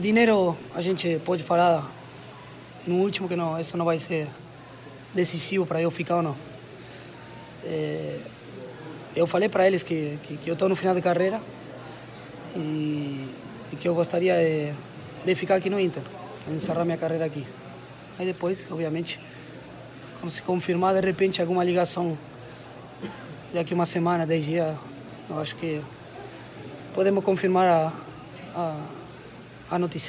O dinheiro a gente pode falar no último que não, isso não vai ser decisivo para eu ficar ou não. É, eu falei para eles que, que, que eu estou no final de carreira e, e, que eu gostaria de, de ficar aqui no Inter, encerrar minha carreira aqui. Aí depois, obviamente, quando se confirmar de repente alguma ligação daqui uma semana, dez dias, eu acho que podemos confirmar a, a, a notícia.